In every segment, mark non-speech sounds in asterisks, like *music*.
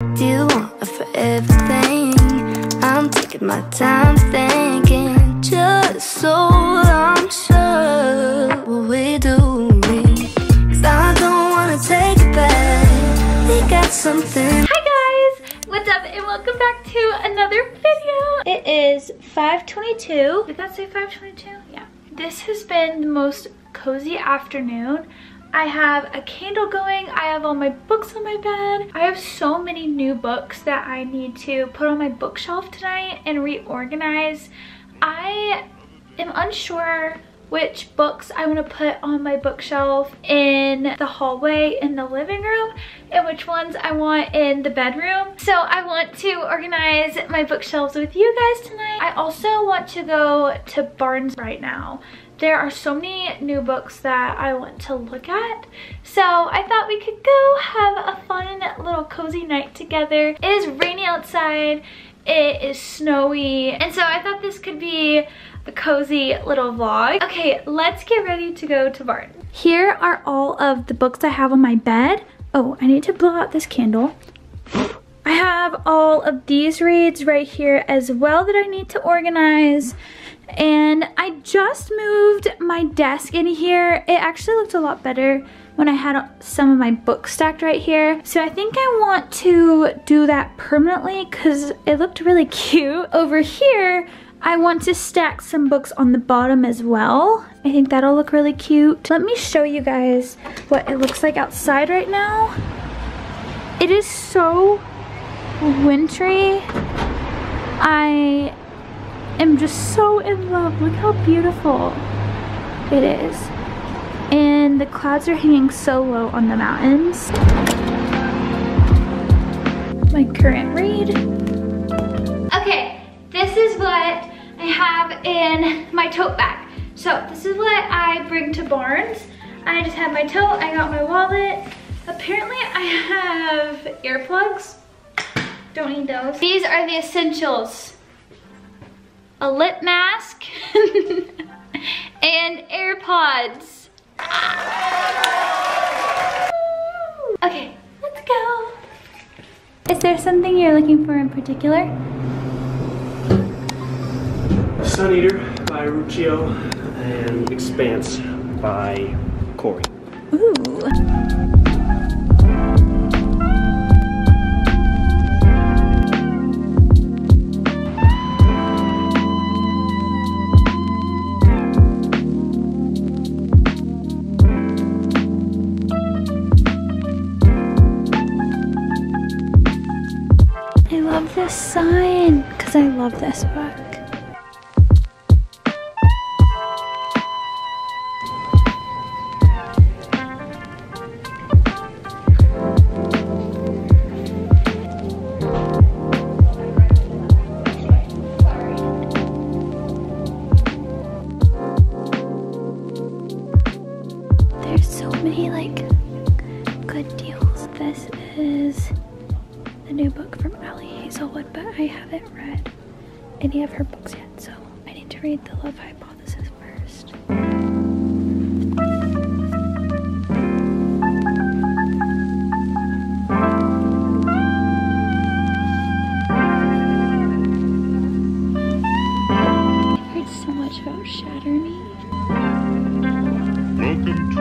Do you want it for everything? I'm taking my time thinking, just so I'm sure what we're doing. Cause I don't wanna take it back. We got something. Hi guys, what's up and welcome back to another video. It is 5.22, did that say 5.22? Yeah. This has been the most cozy afternoon. I have a candle going, I have all my books on my bed. I have so many new books that I need to put on my bookshelf tonight and reorganize. I am unsure which books I want to put on my bookshelf in the hallway in the living room and which ones I want in the bedroom. So I want to organize my bookshelves with you guys tonight. I also want to go to Barnes right now there are so many new books that I want to look at. So I thought we could go have a fun little cozy night together. It is rainy outside, it is snowy, and so I thought this could be a cozy little vlog. Okay, let's get ready to go to Barnes. Here are all of the books I have on my bed. Oh, I need to blow out this candle. I have all of these reads right here as well that I need to organize. And I just moved my desk in here. It actually looked a lot better when I had some of my books stacked right here. So I think I want to do that permanently because it looked really *laughs* cute. Over here, I want to stack some books on the bottom as well. I think that'll look really cute. Let me show you guys what it looks like outside right now. It is so wintry. I am just so in love. Look how beautiful it is. And the clouds are hanging so low on the mountains. My current read. Okay, this is what I have in my tote bag. So this is what I bring to Barnes. I just have my tote, I got my wallet. Apparently I have earplugs. Don't need those. These are the essentials a lip mask, *laughs* and AirPods. Okay, let's go. Is there something you're looking for in particular? Sun Eater by Ruocchio and Expanse by Corey. Ooh. Sign because I love this book.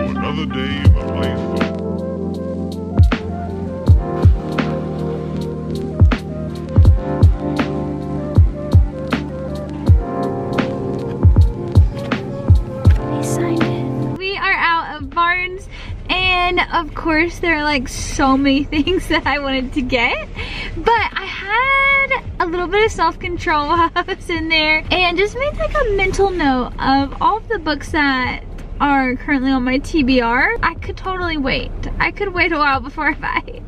Another day in the place of And of course there are like so many *laughs* things that I wanted to get. But I had a little bit of self-control while I was in there and just made like a mental note of all of the books that are currently on my TBR. I could totally wait. I could wait a while before I buy *laughs*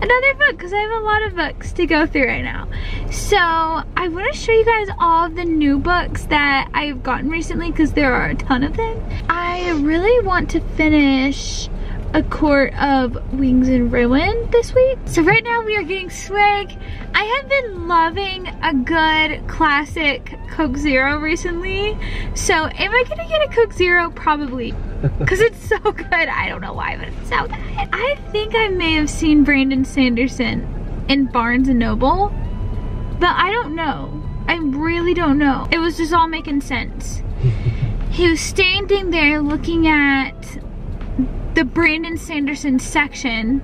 another book because I have a lot of books to go through right now. So I want to show you guys all of the new books that I've gotten recently because there are a ton of them. I really want to finish a Court of Wings and Ruin this week. So right now we are getting swag. I have been loving a good classic Coke Zero recently. So am I gonna get a Coke Zero? Probably. *laughs* Because it's so good. I don't know why, but it's so good. I think I may have seen Brandon Sanderson in Barnes & Noble. But I don't know. I really don't know. It was just all making sense. *laughs* he was standing there looking at the Brandon Sanderson section.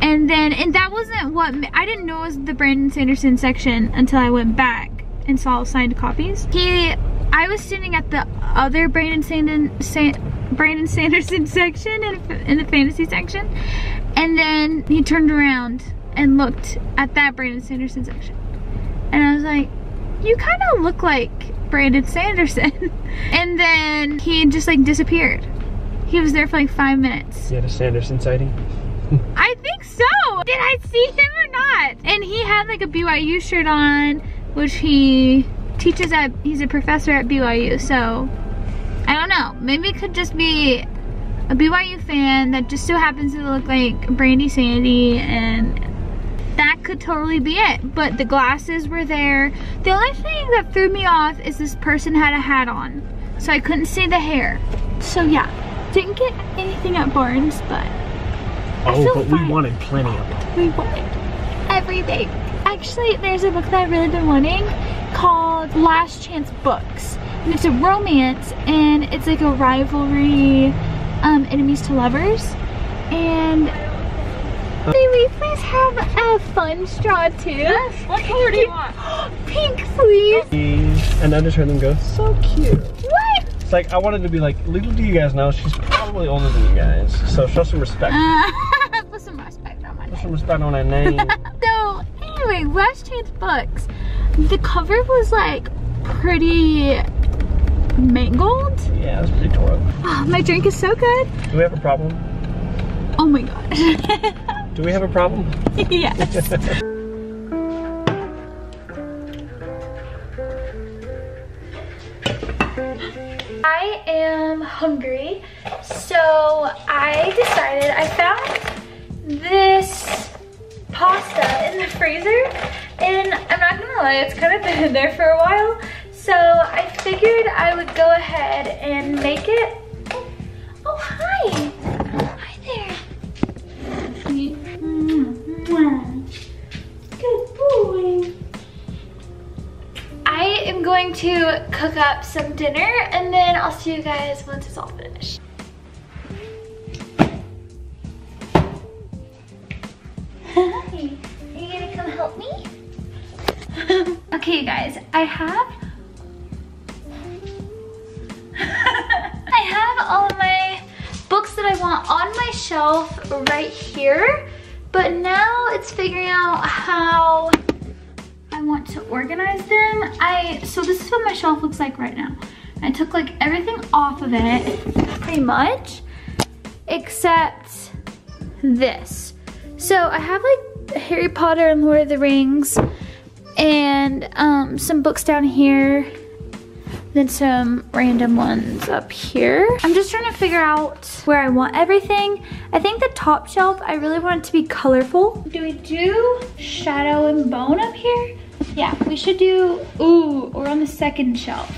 And then, and that wasn't what, I didn't know it was the Brandon Sanderson section until I went back and saw signed copies. He, I was standing at the other Brandon Sandon, San, Brandon *laughs* Sanderson section in, in the fantasy section. And then he turned around and looked at that Brandon Sanderson section. And I was like, you kind of look like Brandon Sanderson. *laughs* and then he just like disappeared. He was there for like five minutes. You had a Sanderson sighting? *laughs* I think so. Did I see him or not? And he had like a BYU shirt on, which he teaches at, he's a professor at BYU. So I don't know. Maybe it could just be a BYU fan that just so happens to look like Brandy Sandy and that could totally be it. But the glasses were there. The only thing that threw me off is this person had a hat on. So I couldn't see the hair. So yeah, didn't get anything at Barnes, but Oh, feel but fine. we wanted plenty of them. we wanted everything. Actually, there's a book that I've really been wanting called Last Chance Books. And it's a romance and it's like a rivalry, um, enemies to lovers. And may we please have a fun straw too? What color do you want? *gasps* Pink, please. And I just heard them go, so cute. It's like, I wanted to be like, little do you guys know, she's probably older than you guys. So show some respect. Uh, *laughs* put some respect on my name. some respect on that *laughs* name. So anyway, Last Chance Books. The cover was like pretty mangled. yeah, it's pretty tore up. Oh, my drink is so good. Do we have a problem? Oh my gosh. *laughs* Do we have a problem? yes. Hungry, so I decided I found this pasta in the freezer, and I'm not gonna lie, it's kind of *laughs* been in there for a while, so I figured I would go ahead and make it. To cook up some dinner and then I'll see you guys once it's all finished. Hi, *laughs* are you gonna come help me? *laughs* okay, you guys, I have *laughs* I have all of my books that I want on my shelf right here, but now it's figuring out how want to organize them. I So this is what my shelf looks like right now. I took like everything off of it, pretty much, except this. So I have like Harry Potter and Lord of the Rings and um, some books down here then some random ones up here. I'm just trying to figure out where I want everything. I think the top shelf, I really want it to be colorful. Do we do shadow and bone up here? Yeah, we should do, ooh, or on the second shelf.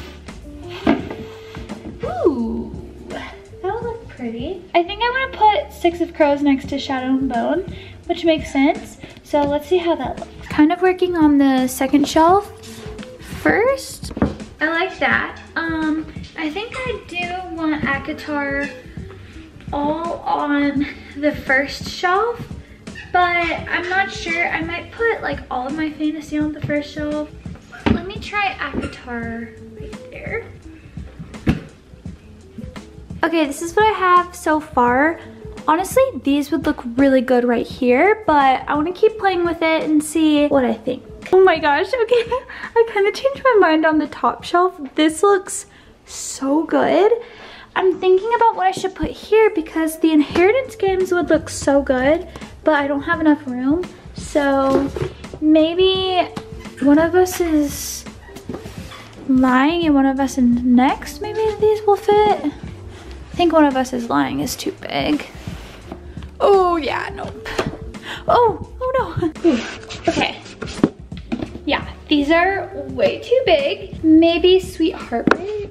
Ooh, that would look pretty. I think I want to put Six of Crows next to Shadow and Bone, which makes sense. So let's see how that looks. Kind of working on the second shelf first. I like that. Um, I think I do want ACOTAR all on the first shelf, but I'm not sure. I might put like all of my fantasy on the first shelf. Let me try ACOTAR right there. Okay, this is what I have so far. Honestly, these would look really good right here, but I wanna keep playing with it and see what I think. Oh my gosh, okay. *laughs* I kind of changed my mind on the top shelf. This looks so good. I'm thinking about what I should put here because the inheritance games would look so good, but I don't have enough room. So maybe one of us is lying and one of us is next. Maybe these will fit. I think one of us is lying is too big. Oh yeah, nope. Oh, oh no. *laughs* okay. Yeah, these are way too big. Maybe Sweet Heartbreak.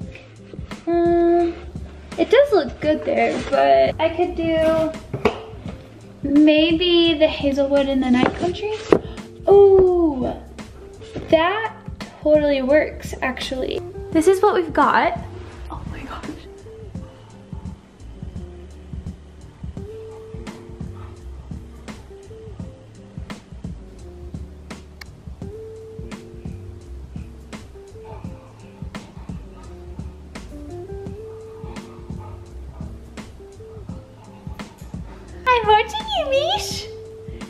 Um, it does look good there, but I could do maybe the Hazelwood and the Night Country. Oh, that totally works actually. This is what we've got. I'm watching you, Mish.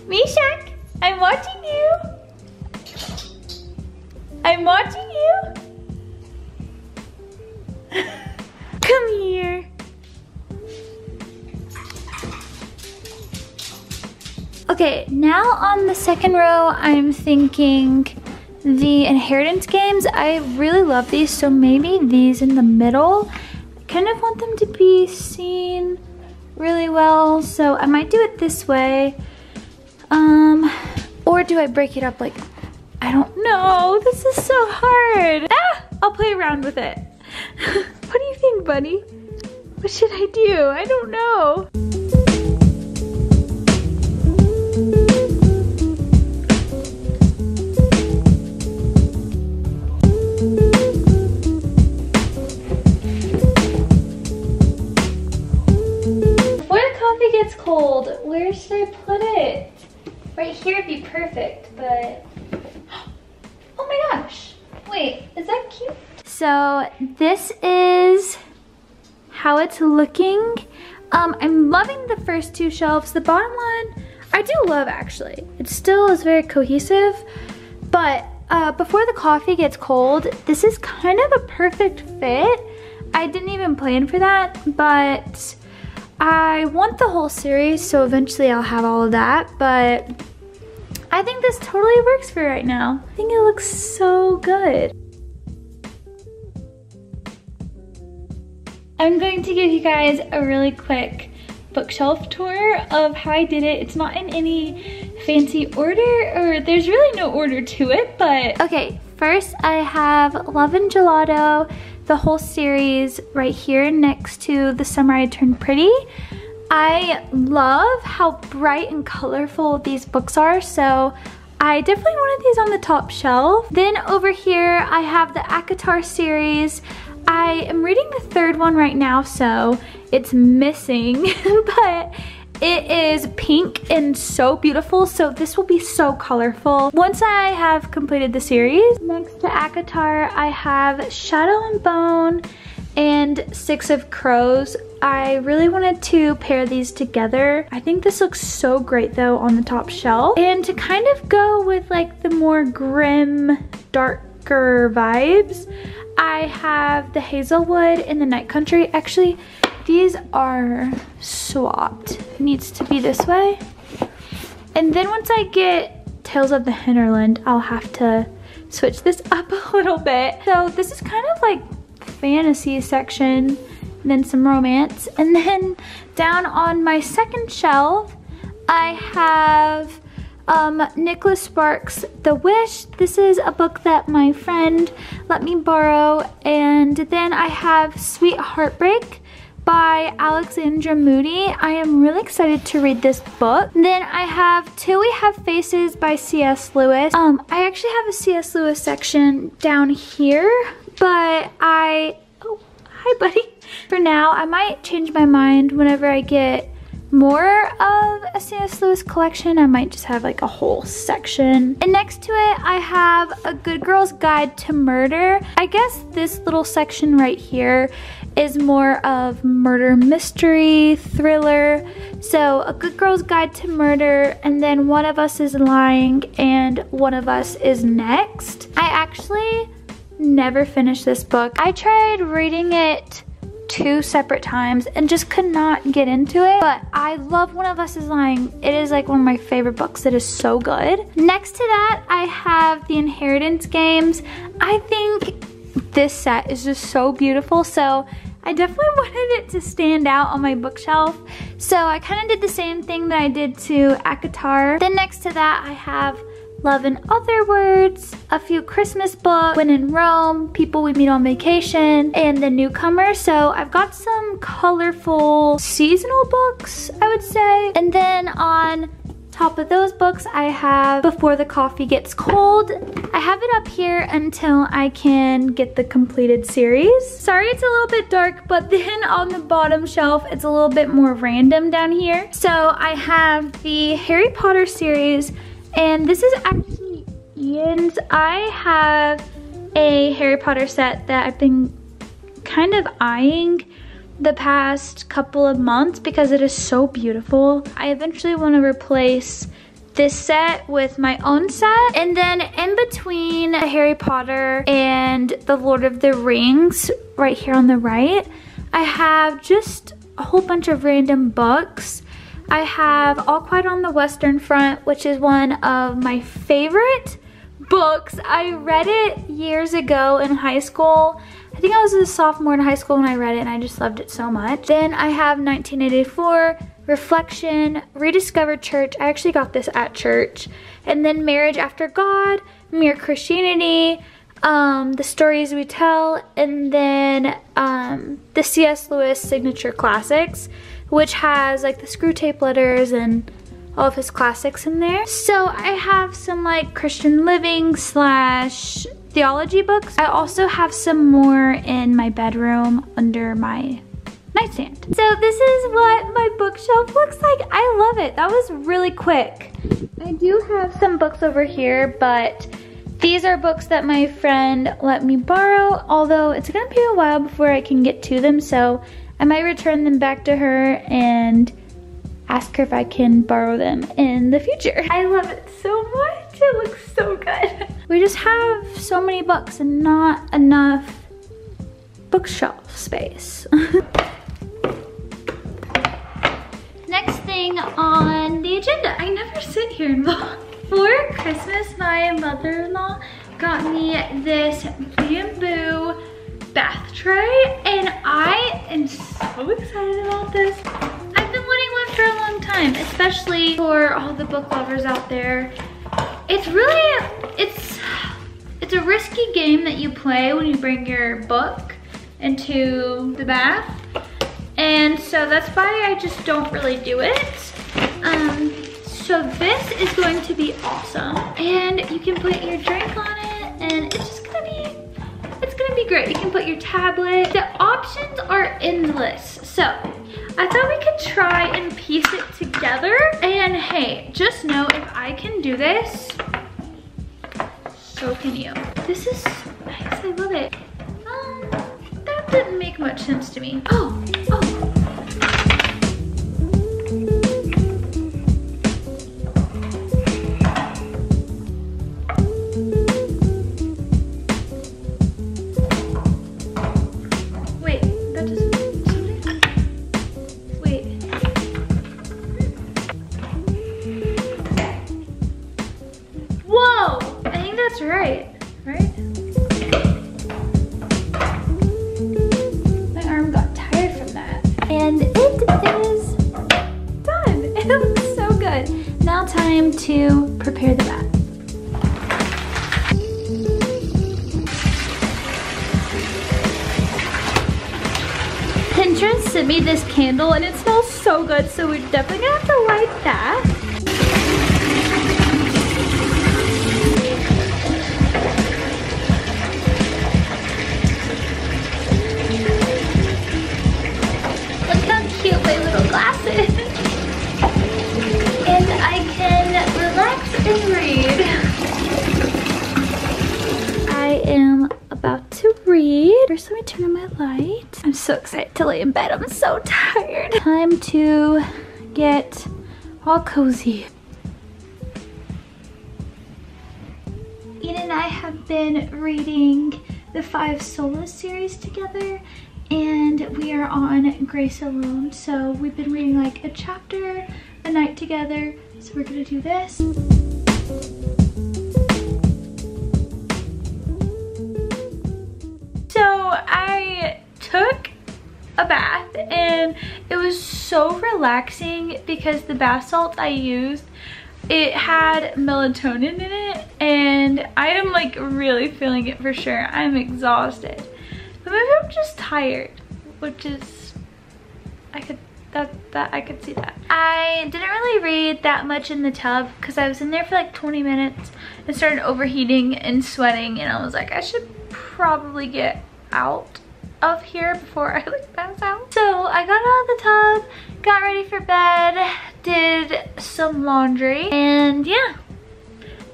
Mishak, I'm watching you. I'm watching you. *laughs* Come here. Okay, now on the second row, I'm thinking the inheritance games. I really love these, so maybe these in the middle. I kind of want them to be seen really well, so I might do it this way. Um, or do I break it up like, I don't know, this is so hard. Ah, I'll play around with it. *laughs* what do you think, buddy? What should I do? I don't know. Would be perfect, but... *gasps* Oh my gosh. Wait, is that cute? So this is how it's looking. Um, I'm loving the first two shelves. The bottom one, I do love actually. It still is very cohesive, but uh, before the coffee gets cold, this is kind of a perfect fit. I didn't even plan for that, but I want the whole series, so eventually I'll have all of that, but I think this totally works for right now. I think it looks so good. I'm going to give you guys a really quick bookshelf tour of how I did it. It's not in any fancy order, or there's really no order to it, but... Okay, first I have Love and Gelato, the whole series right here next to The Summer I Turned Pretty. I love how bright and colorful these books are, so I definitely wanted these on the top shelf. Then over here, I have the ACOTAR series. I am reading the third one right now, so it's missing, *laughs* but it is pink and so beautiful, so this will be so colorful. Once I have completed the series, next to ACOTAR, I have Shadow and Bone and Six of Crows. I really wanted to pair these together. I think this looks so great though on the top shelf. And to kind of go with like the more grim, darker vibes, I have the Hazelwood and the Night Country. Actually, these are swapped. It needs to be this way. And then once I get Tales of the Hinterland, I'll have to switch this *laughs* up a little bit. So this is kind of like fantasy section, then some romance. And then down on my second shelf, I have um, Nicholas Sparks' The Wish. This is a book that my friend let me borrow. And then I have Sweet Heartbreak by Alexandra Moody. I am really excited to read this book. Then I have Till We Have Faces by C.S. Lewis. Um, I actually have a C.S. Lewis section down here, but I, hi buddy. For now, I might change my mind whenever I get more of a C.S. Lewis collection. I might just have like a whole section. And next to it, I have A Good Girl's Guide to Murder. I guess this little section right here is more of murder mystery, thriller. So A Good Girl's Guide to Murder, and then One of Us is Lying, and One of Us is Next. I actually never finished this book. I tried reading it two separate times and just could not get into it. But I love One of Us is Lying. It is like one of my favorite books. It is so good. Next to that, I have the Inheritance Games. I think this set is just so beautiful. So I definitely *laughs* wanted it to stand out on my bookshelf. So I kind of did the same thing that I did to ACOTAR. Then next to that, I have Love in Other Words, a few Christmas books, When in Rome, People We Meet on Vacation, and The Newcomer. So I've got some colorful seasonal books, I would say. And then on top of those books, I have Before the Coffee Gets Cold. I have it up here until I can get the completed series. Sorry it's a little bit dark, *laughs* but then on the bottom shelf, it's a little bit more random down here. So I have the Harry Potter series, and this is actually Ian's. I have a Harry Potter set that I've been kind of eyeing the past couple of months because it is so beautiful. I eventually want to replace this set with my own set. And then in between Harry Potter and the Lord of the Rings, right here on the right, I have just a whole bunch of random books. I have All Quiet on the Western Front, which is one of my favorite books. I read it years ago in high school I think I was a sophomore in high school when I read it and I just loved it so much. Then I have 1984, Reflection, Rediscovered Church. I actually got this at church. And then Marriage After God, Mere Christianity, um, The Stories We Tell, and then um, the C.S. Lewis Signature Classics, which has like the Screwtape Letters and all of his classics in there. So I have some like Christian living slash theology books. I also have some more in my bedroom under my nightstand. So this is what my bookshelf looks like. I love it. That was really quick. I do have some books over here, but these are books that my friend let me borrow, although it's gonna be a while before I can get to them, so I might return them back to her and ask her if I can borrow them in the future. I love it so much. It looks so good. *laughs* We just have so many books and not enough bookshelf space. *laughs* Next thing on the agenda. I never sit here and vlog. For Christmas, my mother-in-law got me this bamboo bath tray and I am so excited about this. I've been wanting one for a long time, especially for all the book lovers out there. It's really, it's, it's a risky game that you play when you bring your book into the bath. And so that's why I just don't really do it. Um, so this is going to be awesome. And you can put your drink on it and it's just gonna be, it's gonna be great. You can put your tablet. The options are endless. So I thought we could try and piece it together. And hey, just know if I can do this, so can you. This is nice, I love it. Um, that didn't make much sense to me. Oh, oh. That's right, right? My arm got tired from that. And it is done. *laughs* It looks so good. Now time to prepare the bath. Pinterest sent me this candle and it smells so good, so we're definitely gonna have to light that. My little glass is. and I can relax and read. I am about to read. First, let me turn on my light. I'm so excited to lay in bed. I'm so tired. Time to get all cozy. Ian and I have been reading the Five Solas series together and we are on Grace Alone. So we've been reading like a chapter a night together. So we're gonna do this. So I took a bath and it was so relaxing because the bath salt I used it had melatonin in it and I am like really feeling it for sure. I'm exhausted. Maybe I'm just tired, which is, I could, that, that, I could see that. I didn't really read that much in the tub because I was in there for like 20 minutes and started overheating and sweating and I was like, I should probably get out of here before *laughs* I like pass out. So I got out of the tub, got ready for bed, did some laundry, and yeah.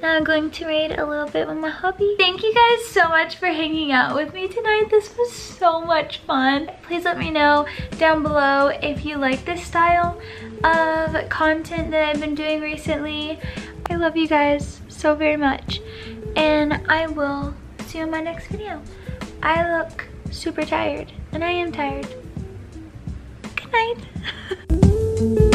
Now I'm going to read a little bit with my hubby. Thank you guys so much for hanging out with me tonight. This was so much fun. Please let me know down below if you like this style of content that I've been doing recently. I love you guys so very much. And I will see you in my next video. I look super tired and I am tired. Good night. *laughs*